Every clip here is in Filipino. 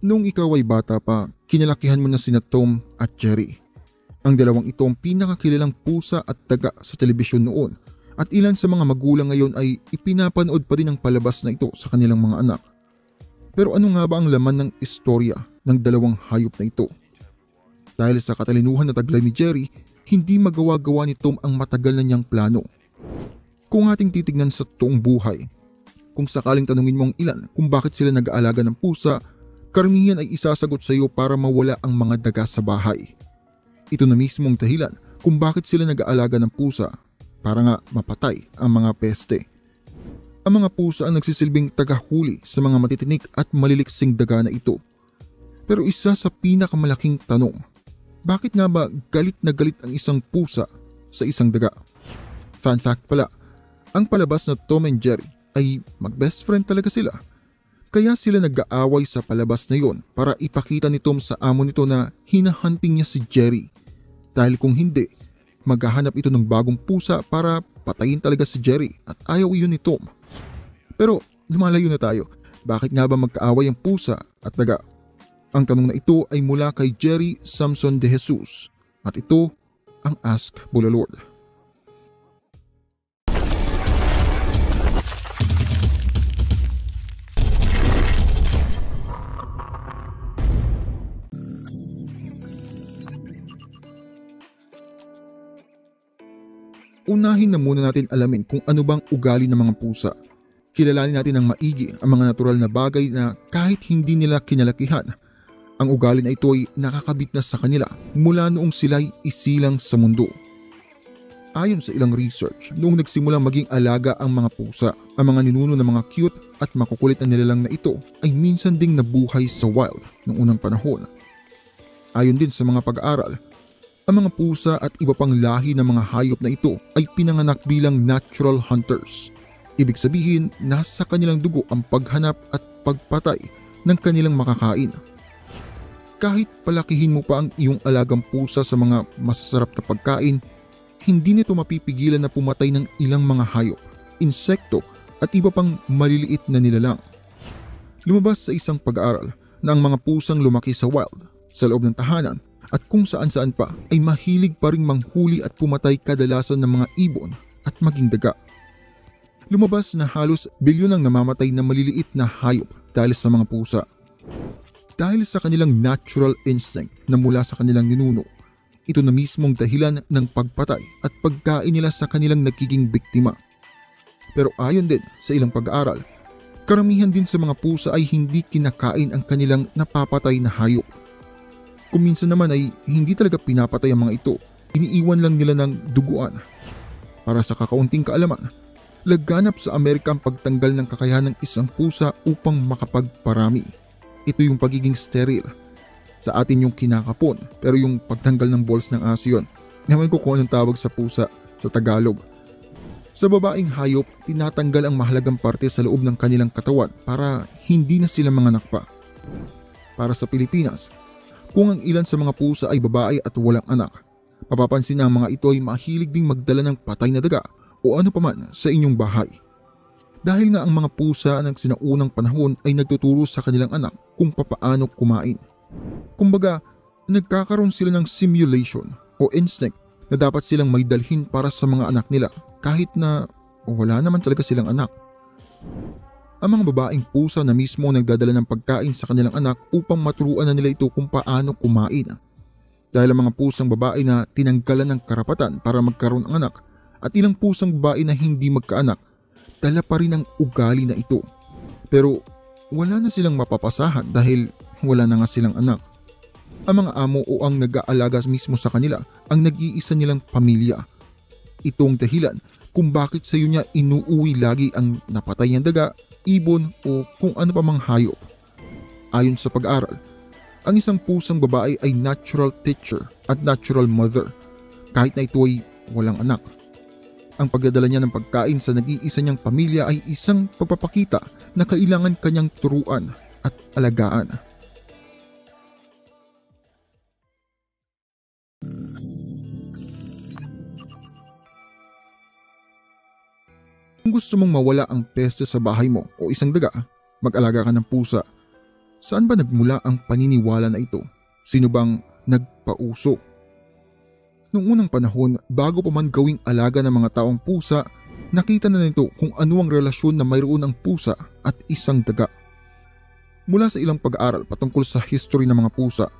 Noong ikaw ay bata pa, kinalakihan mo na sina Tom at Jerry. Ang dalawang ito ang pinakakilalang pusa at taga sa telebisyon noon at ilan sa mga magulang ngayon ay ipinapanood pa din ang palabas na ito sa kanilang mga anak. Pero ano nga ba ang laman ng istorya ng dalawang hayop na ito? Dahil sa katalinuhan na taglay ni Jerry, hindi magawa-gawa ni Tom ang matagal na niyang plano. Kung ating titignan sa toong buhay, kung sakaling tanungin mo ang ilan kung bakit sila nag-aalaga ng pusa, karamihan ay isasagot sa iyo para mawala ang mga daga sa bahay. Ito na mismo ang dahilan kung bakit sila nag-aalaga ng pusa para nga mapatay ang mga peste. Ang mga pusa ang nagsisilbing tagahuli sa mga matitinik at maliliksing daga na ito. Pero isa sa pinakamalaking tanong, bakit nga ba galit na galit ang isang pusa sa isang daga? Fun fact pala, ang palabas na Tom and Jerry ay mag-best friend talaga sila. Kaya sila nag-aaway sa palabas na yon para ipakita ni Tom sa amo nito na hinahunting niya si Jerry. Dahil kung hindi, maghahanap ito ng bagong pusa para patayin talaga si Jerry at ayaw iyon ni Tom. Pero lumalayo na tayo. Bakit nga ba magkaaway ang pusa at daga? Ang tanong na ito ay mula kay Jerry Samson de Jesus at ito ang Ask Bulalord. Unahin na muna natin alamin kung ano bang ugali ng mga pusa. Kilalanin natin ng maigi ang mga natural na bagay na kahit hindi nila kinalakihan, ang ugali na ito ay nakakabit na sa kanila mula noong sila'y isilang sa mundo. Ayon sa ilang research, noong nagsimulang maging alaga ang mga pusa, ang mga ninuno ng mga cute at makukulit na nilalang na ito ay minsan ding nabuhay sa wild noong unang panahon. Ayon din sa mga pag-aaral, ang mga pusa at iba pang lahi ng mga hayop na ito ay pinanganak bilang natural hunters. Ibig sabihin, nasa kanilang dugo ang paghanap at pagpatay ng kanilang makakain. Kahit palakihin mo pa ang iyong alagang pusa sa mga masasarap na pagkain, hindi nito mapipigilan na pumatay ng ilang mga hayop, insekto at iba pang maliliit na nilalang. Lumabas sa isang pag-aaral na ang mga pusang lumaki sa wild, sa loob ng tahanan at kung saan saan pa ay mahilig pa ring manghuli at pumatay kadalasan ng mga ibon at maging daga. Lumabas na halos bilyon ang namamatay na maliliit na hayop dahil sa mga pusa. Dahil sa kanilang natural instinct na mula sa kanilang ninuno, ito na mismong dahilan ng pagpatay at pagkain nila sa kanilang nagiging biktima. Pero ayon din sa ilang pag-aaral, karamihan din sa mga pusa ay hindi kinakain ang kanilang napapatay na hayop kung naman ay hindi talaga pinapatay ang mga ito, iniiwan lang nila ng duguan. Para sa kakaunting kaalaman, laganap sa Amerika ang pagtanggal ng kakayahan ng isang pusa upang makapagparami. Ito yung pagiging sterile. Sa atin yung kinakapon, pero yung pagtanggal ng balls ng aso yun. Naman ko kung anong tawag sa pusa sa Tagalog. Sa babaeng hayop, tinatanggal ang mahalagang parte sa loob ng kanilang katawan para hindi na sila manganak pa. Para sa Pilipinas, kung ang ilan sa mga pusa ay babae at walang anak, mapapansin na ang mga ito ay mahilig ding magdala ng patay na daga o ano paman sa inyong bahay. Dahil nga ang mga pusa ng sinaunang panahon ay nagtuturo sa kanilang anak kung papaano kumain. Kumbaga, nagkakaroon sila ng simulation o instinct na dapat silang may dalhin para sa mga anak nila kahit na wala naman talaga silang anak ang mga babaeng pusa na mismo nagdadala ng pagkain sa kanilang anak upang maturuan na nila ito kung paano kumain. Dahil ang mga pusang babae na tinanggalan ng karapatan para magkaroon ng anak at ilang pusang babae na hindi magkaanak, dala pa rin ang ugali na ito. Pero wala na silang mapapasahan dahil wala na nga silang anak. Ang mga amo o ang nag-aalaga mismo sa kanila ang nag-iisa nilang pamilya. Ito ang dahilan kung bakit sa iyo niya inuuwi lagi ang napatay niyang daga ibon o kung ano pa mang hayop. Ayon sa pag-aral, ang isang pusang babae ay natural teacher at natural mother kahit na ito ay walang anak. Ang pagdadala niya ng pagkain sa nag-iisa niyang pamilya ay isang pagpapakita na kailangan kanyang turuan at alagaan. Gusto mong mawala ang peste sa bahay mo o isang daga, mag-alaga ka ng pusa. Saan ba nagmula ang paniniwala na ito? Sino bang nagpauso? Noong unang panahon, bago pa man gawing alaga ng mga taong pusa, nakita na nito kung ano ang relasyon na mayroon ang pusa at isang daga. Mula sa ilang pag-aaral patungkol sa history ng mga pusa,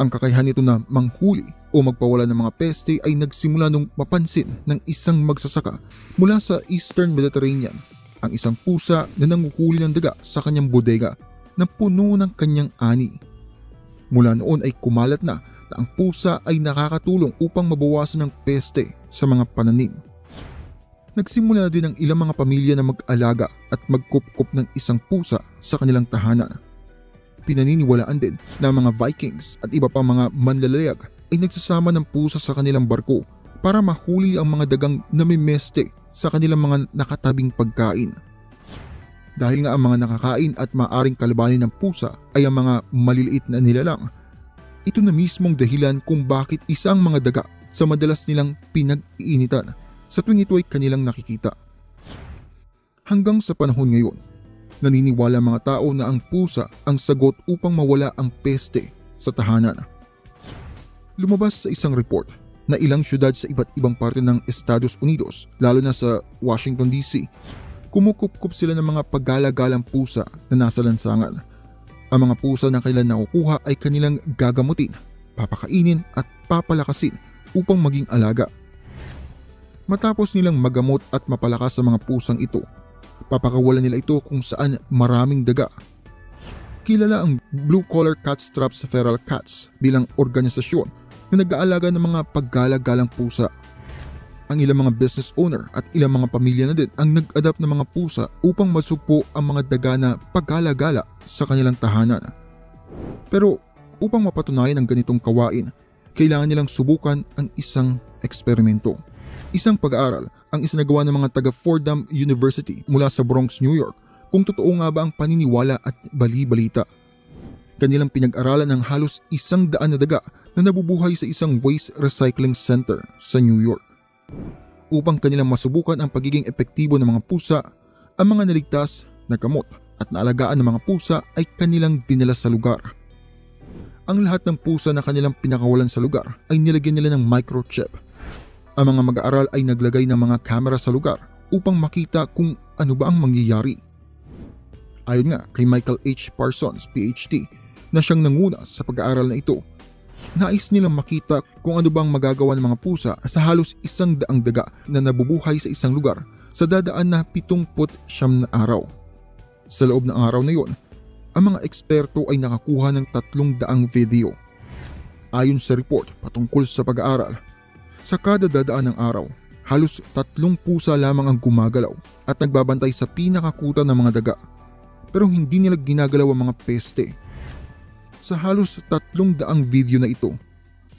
ang kakayahan nito na manghuli o magpawala ng mga peste ay nagsimula nung mapansin ng isang magsasaka mula sa Eastern Mediterranean ang isang pusa na nanguhuli ng daga sa kanyang bodega na puno ng kanyang ani. Mula noon ay kumalat na na ang pusa ay nakakatulong upang mabawasan ng peste sa mga pananim. Nagsimula din ang ilang mga pamilya na mag-alaga at magkupkup ng isang pusa sa kanilang tahanan. Pinaniniwalaan din na mga Vikings at iba pang mga manlalayag ay nagsasama ng pusa sa kanilang barko para mahuli ang mga dagang namimeste sa kanilang mga nakatabing pagkain. Dahil nga ang mga nakakain at maaring kalabanin ng pusa ay ang mga maliliit na nilalang. Ito na mismong dahilan kung bakit isang mga daga sa madalas nilang pinag-iinitan sa tuwing ito ay kanilang nakikita. Hanggang sa panahon ngayon, naniniwala mga tao na ang pusa ang sagot upang mawala ang peste sa tahanan. Lumabas sa isang report na ilang syudad sa iba't ibang parte ng Estados Unidos, lalo na sa Washington DC, Kumukupkup sila ng mga paggalagalang pusa na nasa lansangan. Ang mga pusa na kailan nakukuha ay kanilang gagamutin, papakainin at papalakasin upang maging alaga. Matapos nilang magamot at mapalakas sa mga pusang ito, papakawalan nila ito kung saan maraming daga. Kilala ang Blue Collar Catstraps Feral Cats bilang organisasyon na nag-aalaga ng mga paggalagalang pusa ang ilang mga business owner at ilang mga pamilya na din ang nag-adapt ng mga pusa upang masupo ang mga daga na paggala-gala sa kanilang tahanan. Pero upang mapatunayan ang ganitong kawain, kailangan nilang subukan ang isang eksperimento. Isang pag-aaral ang isinagawa ng mga taga Fordham University mula sa Bronx, New York kung totoo nga ba ang paniniwala at bali-balita. Kanilang pinag-aralan ng halos isang daan na daga na nabubuhay sa isang waste recycling center sa New York. Upang kanilang masubukan ang pagiging epektibo ng mga pusa, ang mga naligtas, nagamot at naalagaan ng mga pusa ay kanilang dinala sa lugar. Ang lahat ng pusa na kanilang pinakawalan sa lugar ay nilagyan nila ng microchip. Ang mga mag-aaral ay naglagay ng mga kamera sa lugar upang makita kung ano ba ang mangyayari. Ayon nga kay Michael H. Parsons, PhD, na siyang nanguna sa pag-aaral na ito Nais nilang makita kung ano bang magagawa ng mga pusa sa halos isang daang daga na nabubuhay sa isang lugar sa dadaan na 70 siyam na araw. Sa loob ng araw na yon, ang mga eksperto ay nakakuha ng tatlong daang video. Ayon sa report patungkol sa pag-aaral, sa kada dadaan ng araw, halos tatlong pusa lamang ang gumagalaw at nagbabantay sa pinakakuta ng mga daga. Pero hindi nila ginagalaw ang mga peste sa halos tatlong daang video na ito,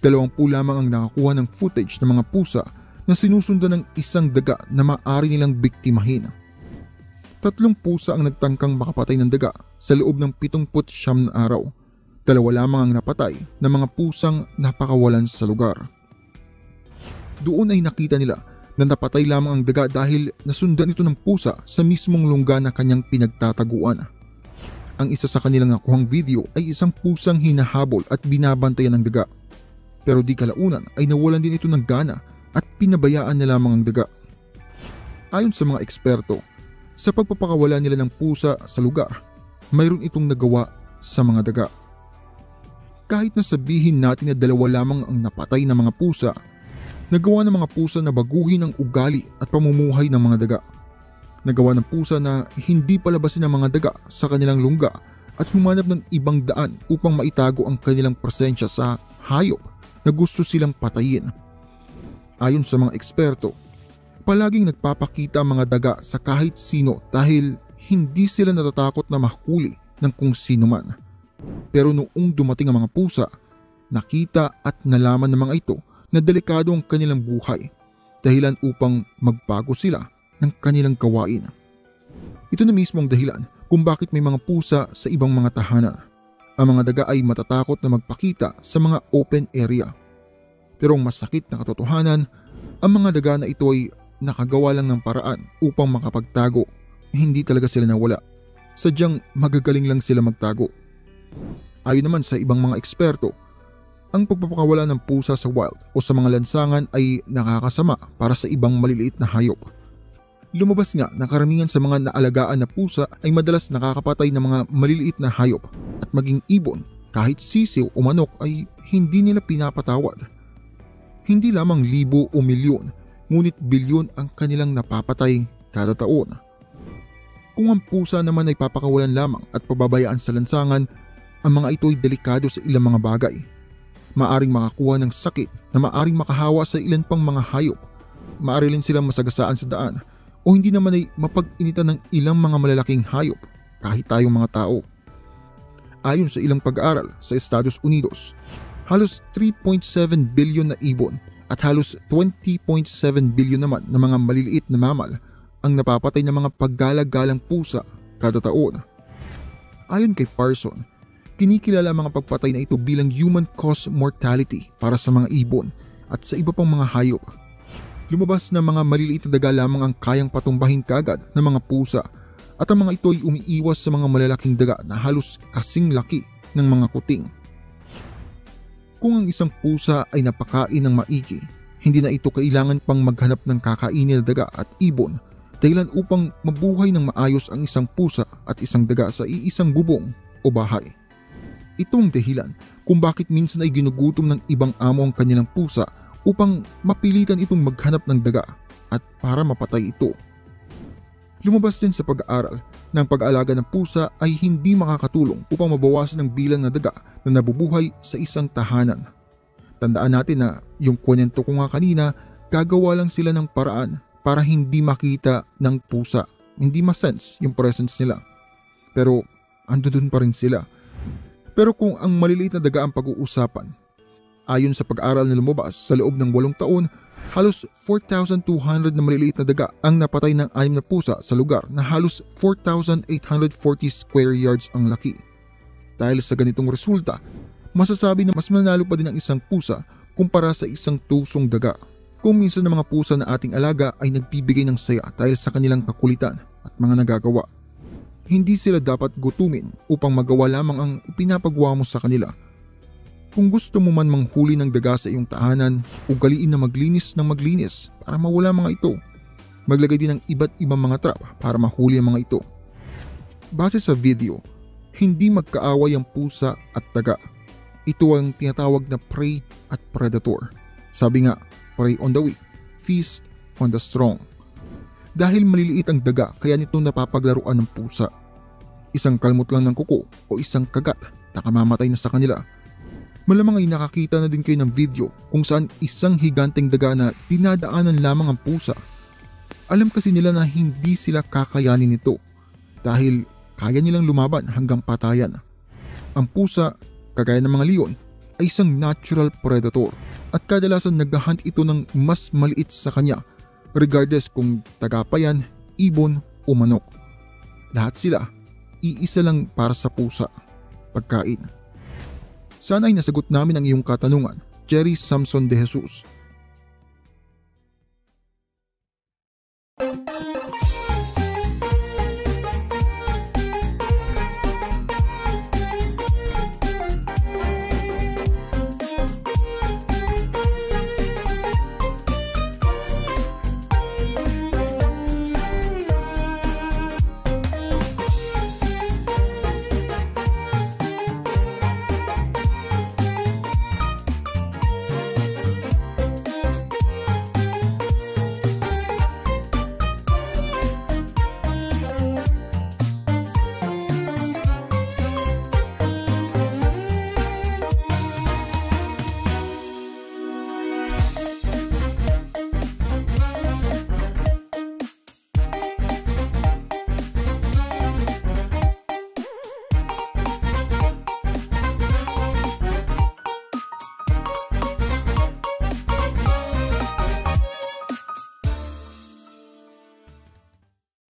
dalawampu lamang ang nakakuha ng footage ng mga pusa na sinusundan ng isang daga na maaari nilang biktimahin. Tatlong pusa ang nagtangkang makapatay ng daga sa loob ng 70 siyam na araw. Dalawa lamang ang napatay ng mga pusang napakawalan sa lugar. Doon ay nakita nila na napatay lamang ang daga dahil nasundan ito ng pusa sa mismong lungga na kanyang pinagtataguan. Ang isa sa kanilang nakuhang video ay isang pusang hinahabol at binabantayan ng daga. Pero di kalaunan ay nawalan din ito ng gana at pinabayaan na lamang ang daga. Ayon sa mga eksperto, sa pagpapakawala nila ng pusa sa lugar, mayroon itong nagawa sa mga daga. Kahit na sabihin natin na dalawa lamang ang napatay ng mga pusa, nagawa ng mga pusa na baguhin ang ugali at pamumuhay ng mga daga. Nagawa ng pusa na hindi palabasin ang mga daga sa kanilang lungga at humanap ng ibang daan upang maitago ang kanilang presensya sa hayop na gusto silang patayin. Ayon sa mga eksperto, palaging nagpapakita ang mga daga sa kahit sino dahil hindi sila natatakot na mahuli ng kung sino man. Pero noong dumating ang mga pusa, nakita at nalaman ng mga ito na delikado ang kanilang buhay dahilan upang magbago sila ng kanilang gawain. Ito na mismo ang dahilan kung bakit may mga pusa sa ibang mga tahanan. Ang mga daga ay matatakot na magpakita sa mga open area. Pero ang masakit na katotohanan, ang mga daga na ito ay nakagawa lang ng paraan upang makapagtago. Hindi talaga sila nawala. Sadyang magagaling lang sila magtago. Ayon naman sa ibang mga eksperto, ang pagpapakawala ng pusa sa wild o sa mga lansangan ay nakakasama para sa ibang maliliit na hayop. Lumabas nga na karamihan sa mga naalagaan na pusa ay madalas nakakapatay ng mga maliliit na hayop at maging ibon kahit sisiw o manok ay hindi nila pinapatawad. Hindi lamang libo o milyon, ngunit bilyon ang kanilang napapatay kada taon. Kung ang pusa naman ay papakawalan lamang at pababayaan sa lansangan, ang mga ito ay delikado sa ilang mga bagay. Maaring makakuha ng sakit na maaring makahawa sa ilan pang mga hayop. Maari rin silang masagasaan sa daan o hindi naman ay mapag-initan ng ilang mga malalaking hayop kahit tayong mga tao. Ayon sa ilang pag-aaral sa Estados Unidos, halos 3.7 bilyon na ibon at halos 20.7 bilyon naman na mga maliliit na mamal ang napapatay ng mga paggalagalang pusa kada taon. Ayon kay Parson, kinikilala ang mga pagpatay na ito bilang human cause mortality para sa mga ibon at sa iba pang mga hayop Lumabas na mga maliliit na daga lamang ang kayang patumbahin kagad ng mga pusa at ang mga ito ay umiiwas sa mga malalaking daga na halos kasing laki ng mga kuting. Kung ang isang pusa ay napakain ng maigi, hindi na ito kailangan pang maghanap ng kakainin na daga at ibon dahilan upang mabuhay ng maayos ang isang pusa at isang daga sa iisang bubong o bahay. Ito ang dahilan kung bakit minsan ay ginugutom ng ibang amo ang kanilang pusa upang mapilitan itong maghanap ng daga at para mapatay ito. Lumabas din sa pag-aaral na ang pag-aalaga ng pusa ay hindi makakatulong upang mabawasan ang bilang ng daga na nabubuhay sa isang tahanan. Tandaan natin na yung kwento ko nga kanina, gagawa lang sila ng paraan para hindi makita ng pusa. Hindi ma-sense yung presence nila. Pero ando dun pa rin sila. Pero kung ang maliliit na daga ang pag-uusapan, Ayon sa pag-aral na lumabas sa loob ng walong taon, halos 4,200 na maliliit na daga ang napatay ng anim na pusa sa lugar na halos 4,840 square yards ang laki. Dahil sa ganitong resulta, masasabi na mas manalo pa din ang isang pusa kumpara sa isang tusong daga. Kung minsan ng mga pusa na ating alaga ay nagbibigay ng saya dahil sa kanilang kakulitan at mga nagagawa. Hindi sila dapat gutumin upang magawa lamang ang ipinapagawa mo sa kanila kung gusto mo man manghuli ng daga sa iyong tahanan, ugaliin na maglinis ng maglinis para mawala mga ito. Maglagay din ng iba't ibang mga trap para mahuli ang mga ito. Base sa video, hindi magkaaway ang pusa at daga. Ito ang tinatawag na prey at predator. Sabi nga, prey on the weak, feast on the strong. Dahil maliliit ang daga kaya nito napapaglaruan ng pusa. Isang kalmot lang ng kuko o isang kagat nakamamatay na sa kanila Malamang ay nakakita na din kayo ng video kung saan isang higanteng daga na dinadaanan lamang ang pusa. Alam kasi nila na hindi sila kakayanin nito dahil kaya nilang lumaban hanggang patayan. Ang pusa, kagaya ng mga leon, ay isang natural predator at kadalasan naghahunt ito ng mas maliit sa kanya regardless kung tagapayan, ibon o manok. Lahat sila, iisa lang para sa pusa, pagkain. Sana ay nasagot namin ang iyong katanungan, Jerry Samson de Jesus.